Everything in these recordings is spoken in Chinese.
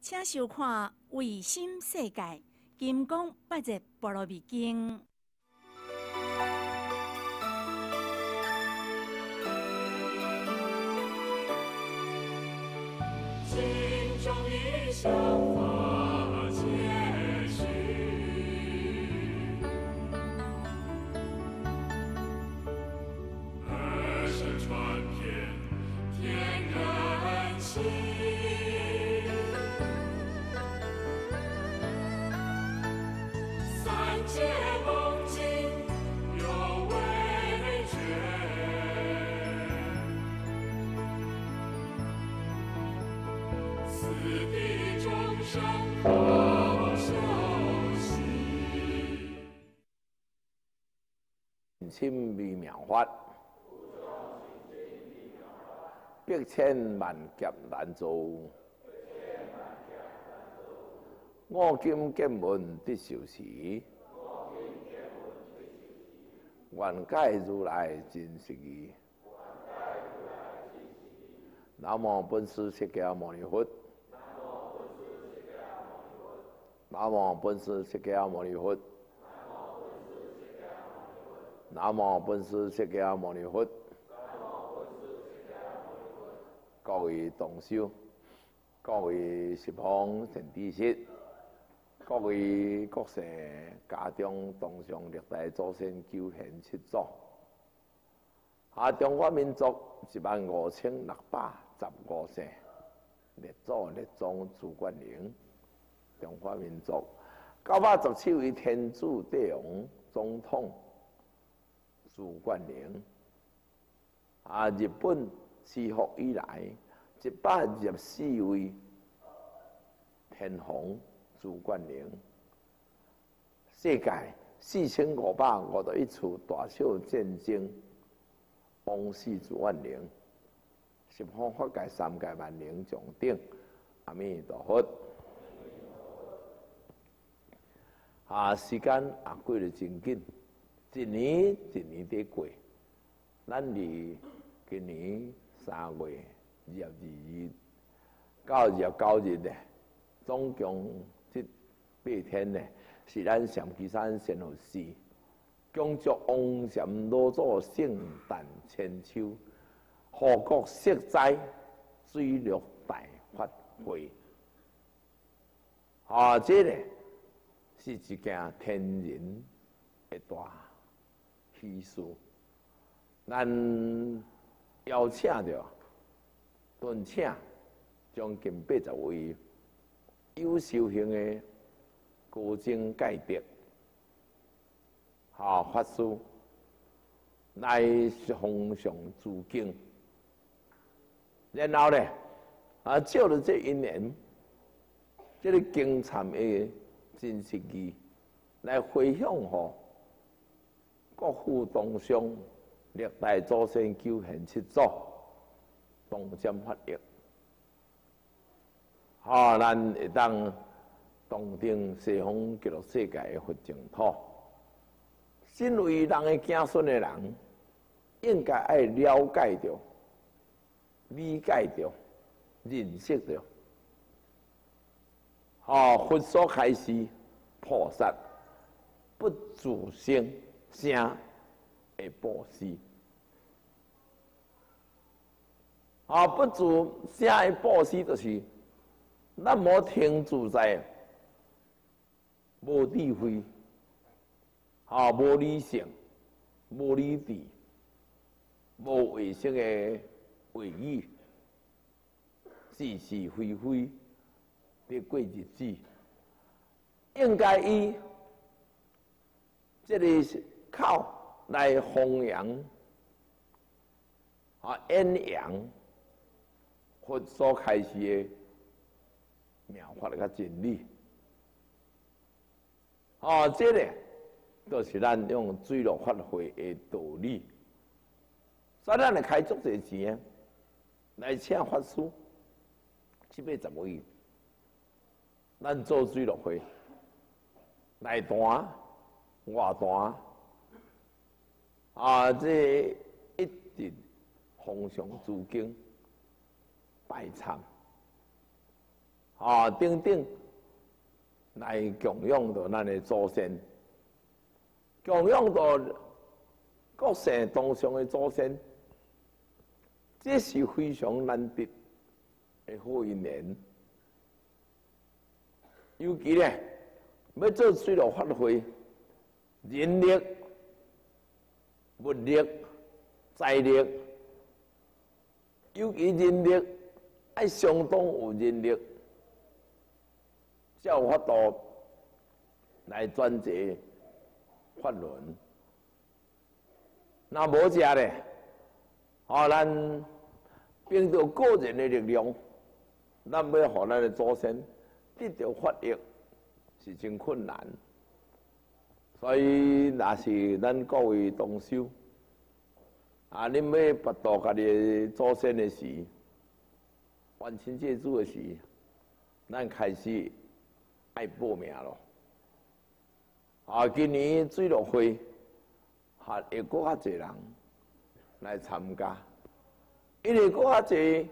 请收看《卫星世界》金刚八日波罗蜜经。心中一想心微妙法，百千万劫难做。我今见闻得受持，愿解如来真实义。南无本师释迦牟尼佛。南无本师释迦牟尼佛。南无本师释迦牟尼佛。各位同修，各位十方善知识，各位国世家中同上历代祖先九贤七祖，啊，中华民族一万五千六百十五世，列祖列宗朱冠宁，中华民族九百十七位天主帝王总统。朱冠宁啊，日本起复以来一百二十四位天皇朱冠宁，世界四千五百五十一处大小战争，王氏朱冠宁，十方法界三界万灵上顶，阿弥陀佛。啊，时间也过得真紧。一年一年的过，咱离今年三月二十二日到二十九日呢，总共这八天呢，是咱上基山先后事，恭祝王禅老祖圣诞千秋，护国息灾，水陆大发挥。啊，这呢是一件天然的大。喜事，咱邀请着顿请将近八十位优秀型的高僧戒德、哈法师来奉上诸经，然后呢，啊，借着这一年，这个经参的真实义来回向吼。国父同上，历代祖先九贤七祖，同占发育，好，咱会当同定西方极乐世界的佛净土。身为人的子孙的人，应该爱了解着、理解着、认识着。好，佛所开示，菩萨不自性。声会布施，啊，不足声会布施，就是那么停住在，无智慧，啊，无理性，无理智，无卫生的话语，是是非非的过日子，应该以这个是。靠来弘扬啊，宣扬佛所开示的妙法个真理。哦，这个都是咱用水陆法会的道理。所以咱来开足这钱，来请法师，七八十位，咱做水陆会，内段、外段。啊！这一定奉上诸经拜忏，啊等等，来供养到咱的祖先，供养到各世当上的祖先，这是非常难得的好一年。尤其呢，要做水路发挥，人力、物力、财力，尤其人力爱相当有人力，才有法度来转接法轮。那无食咧，啊，咱凭着个人的力量，咱要互咱的祖先。得到发育是真困难，所以那是咱各位同修啊，恁要拔度家己祖先的时，完成这主的时，咱开始爱报名咯。啊，今年水落会，还会搁较济人来参加，因为搁较济。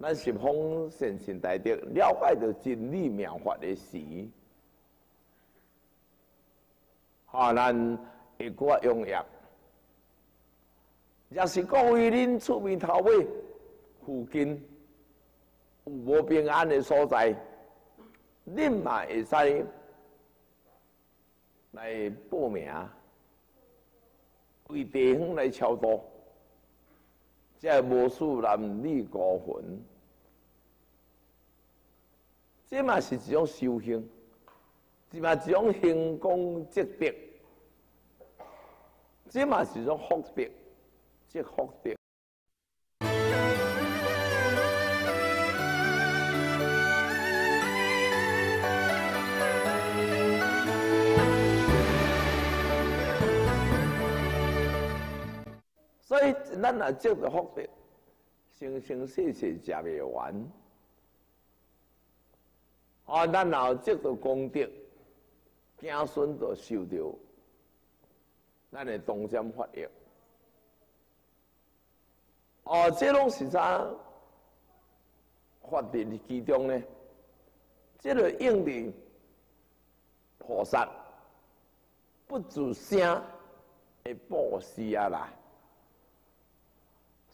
咱十方善心大德了解到真理妙法的时，哈，咱会搁用业。若是各位恁厝边头尾附近有无平安的所在，恁嘛会使来报名，为地方来超度。这无数男女孤魂，这嘛是一种修行，这嘛一种行功积德，这嘛是一种福德，积福德。咱若积着福德，生生世世食未完。啊，咱若积着功德，子孙就受着咱的东山法业。哦，这拢是啥？法的其中呢？这个应的菩萨不自声的布施啊啦。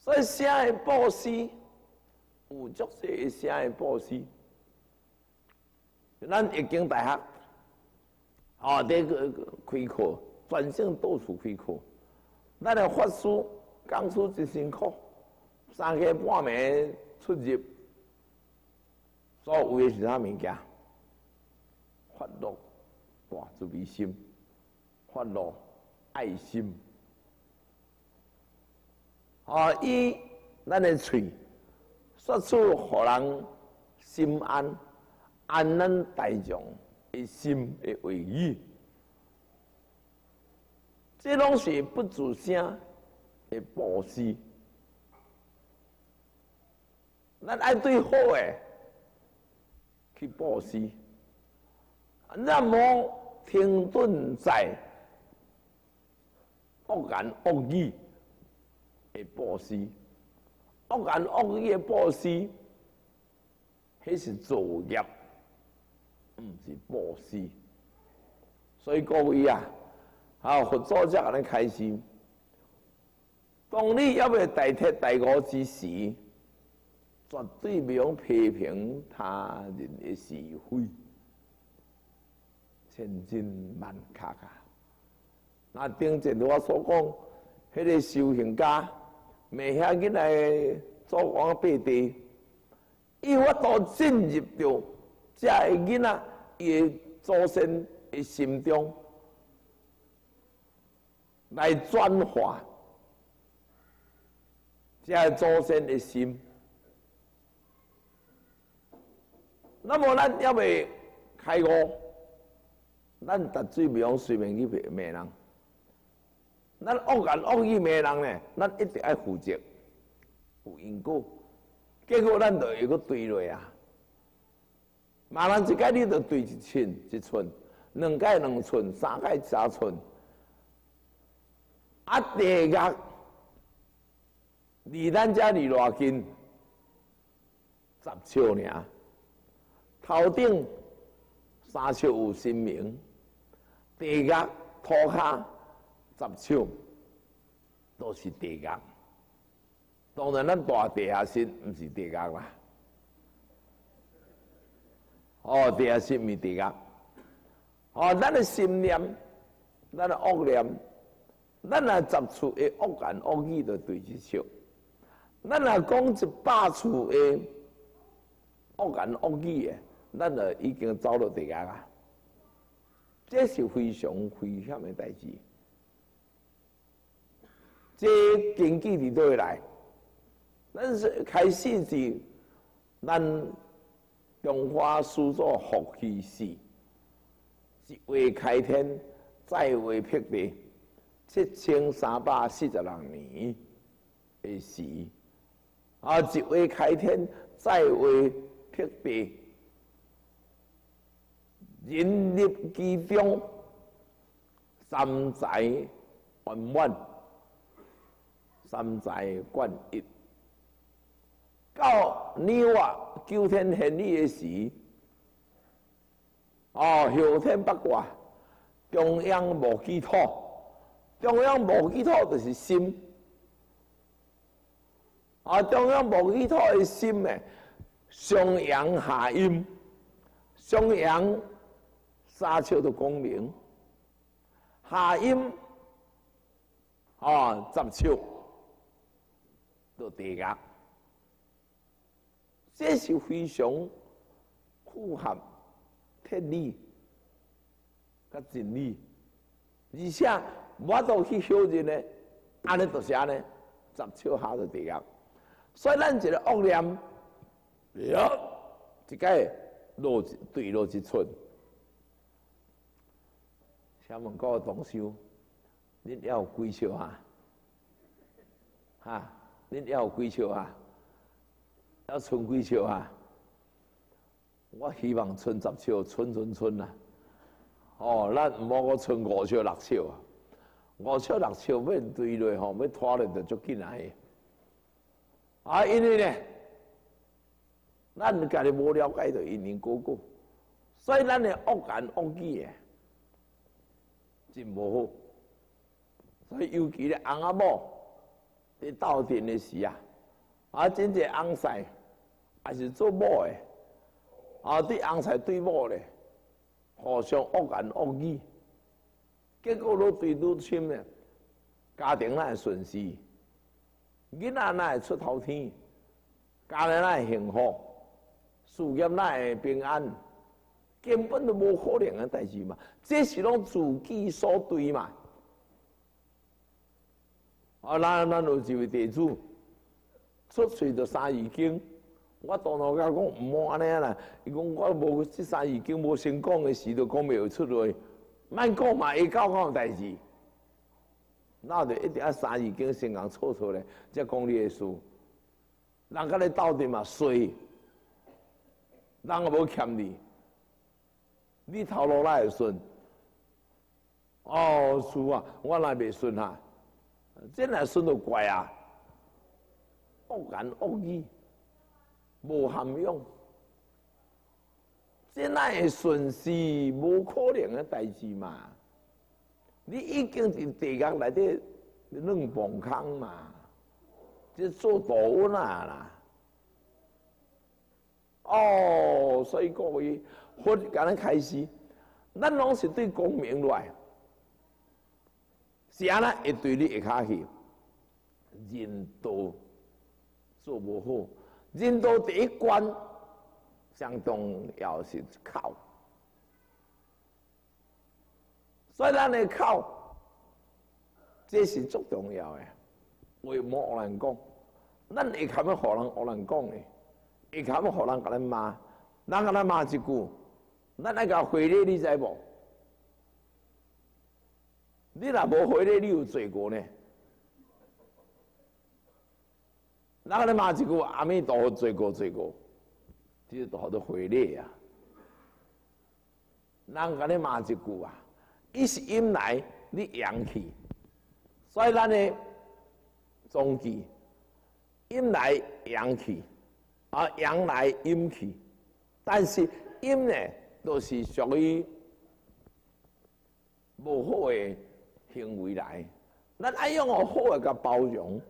所以，写的布施有足些写的布施。咱易经大学，哦，这个开课，专性到处开课。咱的法师讲出一辛苦，三更半暝出入，所为的是啥物件？发露大慈悲心，发露爱心。啊！以咱的嘴说出互人心安，安咱大众的心的为语，这拢是不自声的布施。咱爱对好诶去布施，那么停顿在恶言恶语。的布施，恶言恶语的布施，迄是造业，毋是布施。所以各位啊，啊，佛祖才安尼开心。当你要未代替大我之时，绝对袂用批评他人的是非，千真万确啊！那顶阵我所讲，迄个修行家。未遐囡仔做王八地，伊法度进入到这个囡仔伊祖先的心中来转化这个祖先的心。那么咱要未开悟，咱绝对袂用随便去骂人。咱恶言恶语骂人呢，咱一定要负责，有因果。结果咱就会个对落啊！骂人一届你就对一寸一寸，两届两寸，三届三寸。啊，地个离咱遮离偌近，十尺尔。头顶三尺有神明，地角土骹十手都是地角。当然，咱大地下室毋是地角啦。哦，地下室毋是地角。哦，咱的心念，咱的恶念，咱若十处的恶言恶语就对一笑。咱若讲一百处的恶言恶语的，咱就已经走到地角啊。这是非常危险的代志。这根据伫倒来？咱是开始是咱中华书作福气史，一为开天，再为辟地，七千三百四十六年的时，啊，一为开天，再为辟地，人立其中，三才圆满，三才贯一。到你我九天玄女的时，哦，后天八卦，中央无基土，中央无基土就是心，啊，中央无基土的心诶，上阳下阴，上阳三秋的功名，下阴啊十秋都地压。这是非常符合天理、甲真理，而且我都去修人呢，安尼就是安尼，十手下就地啊。所以咱一个恶念，哟，一个落对落一寸。请问各位同修，恁要有几手啊？哈，恁要有几手啊？要存几笑啊？我希望存十笑，存存存啊！哦，咱唔好我存五笑六笑啊！五笑六笑要对落吼，要拖咧就足紧来。啊，因为呢，咱家己无了解到因因果果，所以咱的恶言恶语诶，真无好。所以尤其咧，翁仔某伫斗阵的时啊，啊，真正翁婿。还是做某的，啊，对翁婿对某咧，互相恶言恶语，结果都对愈深咧，家庭哪会顺遂，囡仔哪会出头天，家庭哪会幸福，事业哪会平安，根本都无可能的代志嘛，这是拢自己所对嘛。啊，咱咱有一位地主，出水就三二经。我当头甲讲唔好安尼啦，伊讲我无即三二经无成功的事，都讲袂出来。莫讲嘛，会搞搞代志，那就一定要三二经先讲错错咧，才讲你的事。人家咧斗阵嘛衰，人也无欠你，你头路哪会顺？哦，是啊，我哪袂顺啊？真来顺都怪啊，恶言恶语。无含用，这哪会顺势？无可能的代志嘛！你已经伫地狱内底软崩坑嘛，这做大温啦！哦，所以各位，佛刚刚开始，咱拢是对光明来，是安那会对你会卡去，人道做无好。人道第一关，相重要是靠，所以咱的靠，这是最重要的。为莫学人讲，咱会看要学人恶人讲的，会看要学人甲咱骂，咱甲咱骂一句，咱来甲回礼，你知无？你若无回礼，你有罪过呢？那个骂一句阿弥陀佛，罪过罪过，其实都好多回礼啊。人甲你骂一句啊，一是阴来你阳去，所以咱的中气阴来阳去，啊阳来阴去，但是阴呢，都是属于无好的行为来，咱爱用好的甲包容。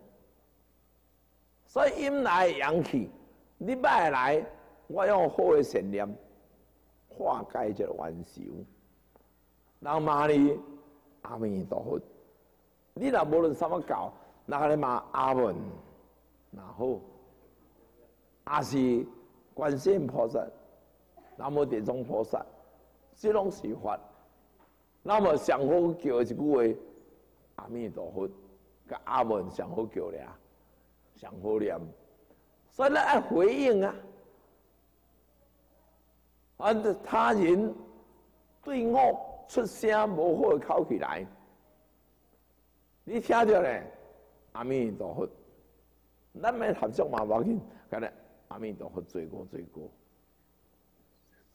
所以阴来阳去，你歹来，我用好的善念化解这冤仇。人骂你阿弥陀佛，你若无论什么教，那个骂阿门，那好，阿是观世音菩萨，那么地藏菩萨，这拢是法。那么上好叫一句话，阿弥陀佛，甲阿门上好叫俩。上好念，所以咱爱回应啊！啊，他人对我出声无好口起来，你听着咧，阿弥陀佛，咱咪合作嘛，无紧，干咧阿弥陀佛，罪过罪过，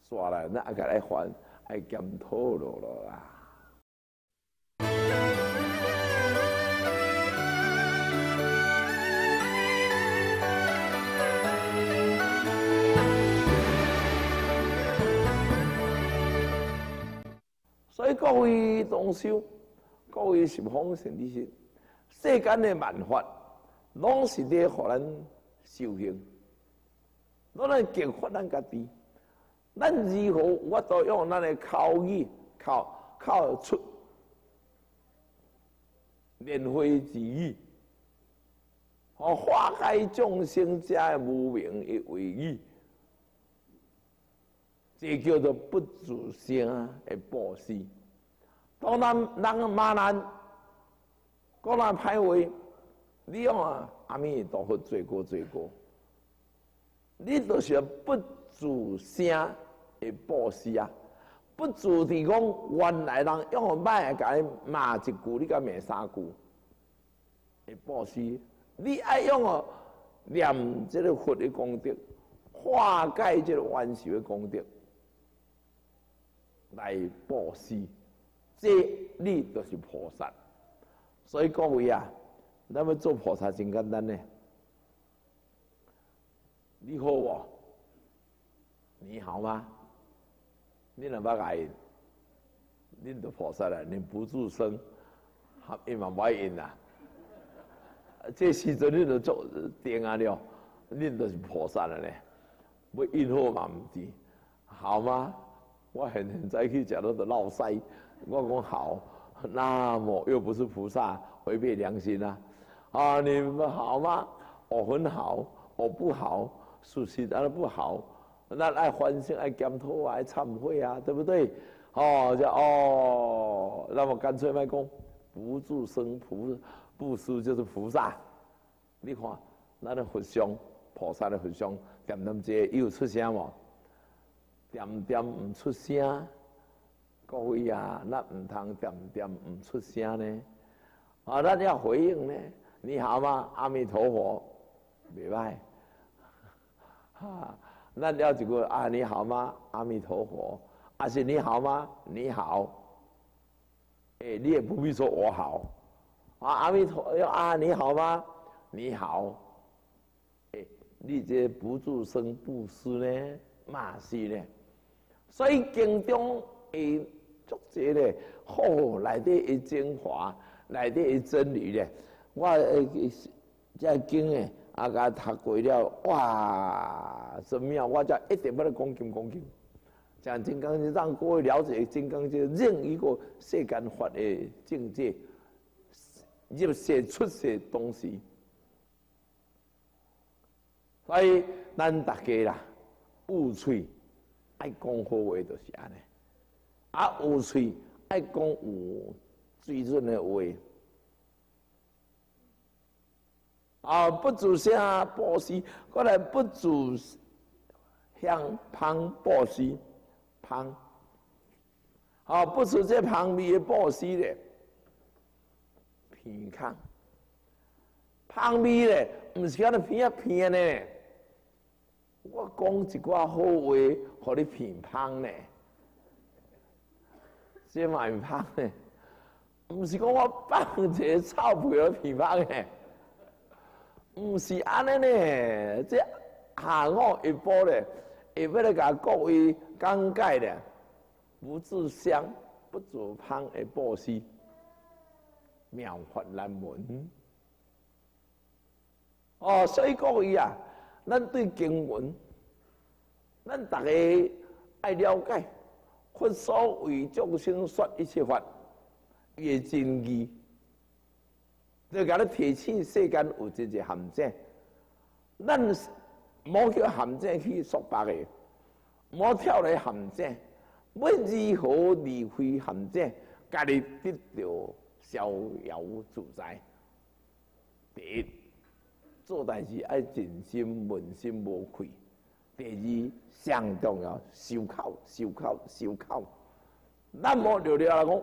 煞来，咱爱甲来还，爱检讨落咯啦。各位同修，各位是方善知识，世间的万法，拢是咧互咱修行，拢来激发咱家己。咱如何我都用咱的口语、口口出莲花之语，和化解众生者的无明的为语。这叫做不自声的布施。当咱人骂咱，讲咱歹话，你用啊阿弥陀佛罪过罪过，你都是不自声的布施啊！不自地讲原来人用歹甲你骂一句，你甲骂三句的布施，你爱用哦念这个佛的功德，化解这个冤仇的功德。来布施，这你就是菩萨。所以各位啊，咱们做菩萨真简单呢。你好我，你好吗？你能把爱，你都菩萨了，你不住声，还一嘛不应啦。这时阵你都做定啊了，你都是菩萨了呢。不应好嘛唔知，好吗？我很很在去讲到的闹塞，我讲好，那么又不是菩萨违背良心啊！啊，你们好吗？我很好，我不好，属实当然不好，那爱反省、爱检讨、爱忏悔啊，对不对？哦，就哦，那么干脆卖讲，不住生菩不输就是菩萨。你看，那的佛像，菩萨的佛像，点点这又出声嘛？点点唔出声，各位啊，那唔通点点唔出声呢？啊，那要回应呢？你好吗？阿弥陀佛，明白？哈，那要一个啊，你好吗？阿弥陀佛，阿是你好吗？你好。哎，你也不必说我好。啊，阿弥陀要啊，你好吗？你好。哎，你这不住声不施呢？嘛是呢？所以经中诶，作者咧，好内底一精华，内底一真理咧，我诶这经诶，啊，甲读过了，哇，什么样？我就一定要来讲经讲经，讲金刚经，让各位了解金刚经任一个世间法的境界，入世出世东西。所以咱大家啦，悟趣。爱讲好话就是安尼，啊有嘴爱讲有水准的话，啊不住声布施，过来不住向旁布施，旁，啊不住这旁边的布施咧，偏康，旁边咧，唔是安尼偏啊偏呢。我讲一寡好话，互你评判呢？这嘛评判呢？毋是讲我放一个臭屁来评判呢？毋是安尼呢？这下午一波咧，会要来甲各位讲解咧，不自香不自芳的布施，妙法难闻。哦，所以各位啊，咱对经文，咱大家爱了解，佛所为众生说一切法，也真义。就甲你提醒世间有一个陷阱，咱莫叫陷阱去说白个，莫跳来陷阱，要如何离开陷阱，家己得到逍遥自在。第一，做代志爱尽心问心无愧；第二，上重要修口、修口、修口。咱莫聊聊来讲，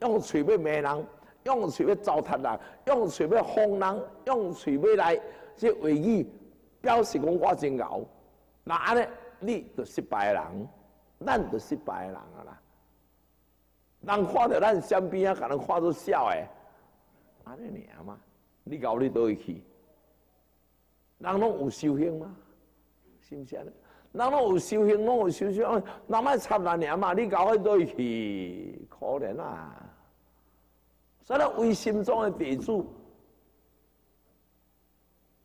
用嘴要骂人。用嘴要糟蹋人，用嘴要哄人，用嘴要来即话语表示讲我真牛，那安尼你就失败人，咱就失败人啊啦。人看到咱身边啊，可能看到笑诶，安尼尔嘛，你搞你倒会去？人拢有修行吗？是毋是安尼？人拢有修行，拢有修行，人莫插人尔嘛，你搞你倒会去？可怜啊！所以，为心中的地主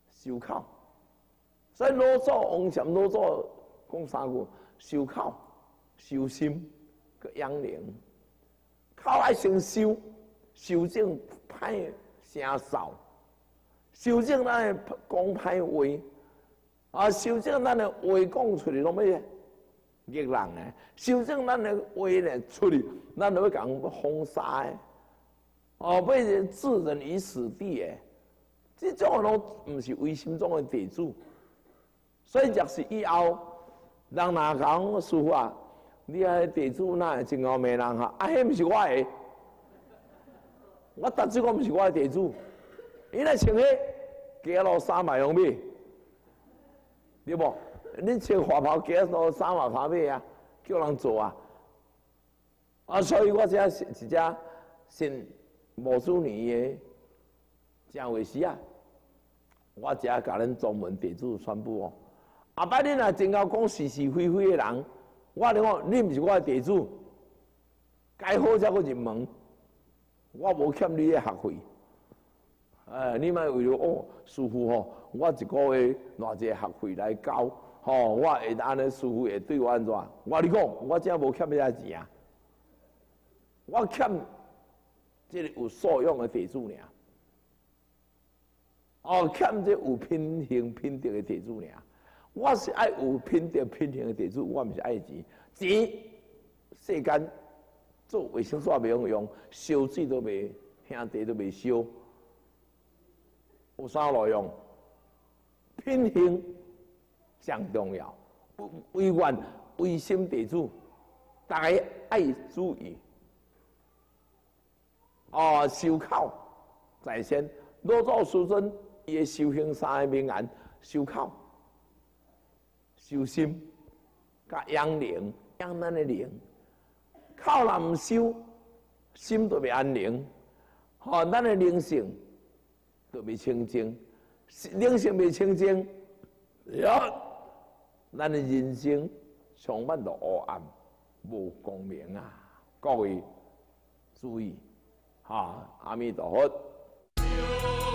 修考，所以老祖王禅老祖讲三句：修考、修心、个养灵。考爱先修，修正歹声少，修正咱的讲歹话，啊，修正咱的话讲出来拢要逆人诶，修正咱的话呢出去，咱就要讲封杀诶。哦，被人置人于死地诶，这种拢毋是为心中的地主，所以若是以后人哪讲师傅啊，你啊地主那真贤美人哈，啊，迄毋是我诶，我达志我毋是我诶地主，伊来穿迄加罗三万用买，对无？你穿花袍加罗三万花买啊，叫人做啊，啊，所以我只是一只信。无数年的正为时啊，我只甲恁专门地主宣布哦，后摆恁若真够讲是是非非的人，我咧讲，你毋是我的地主，该好才去入门，我无欠你的学费。哎，你莫为了哦，师傅吼，我一个月偌济学费来交，吼，我会安尼师傅会对我安怎？我你讲，我真无欠你遐钱啊，我欠。即个有素养的地主呢，哦，欠这有品行品德的地主呢。我是爱有品德品行的地主，我毋是爱钱。钱世间做卫生纸袂用用，烧水都袂兄弟都袂烧。有啥路用？品行上重要。为愿为心地主，大家爱注意。哦，修口在先，老祖师尊伊修行三个名言：修口、修心、甲养灵，养咱的灵。口若毋修，心都袂安宁。吼，咱的灵性都未清净，灵性未清净，呀，咱的人生充满着黑暗，无光明啊！各位注意。啊，阿弥陀佛。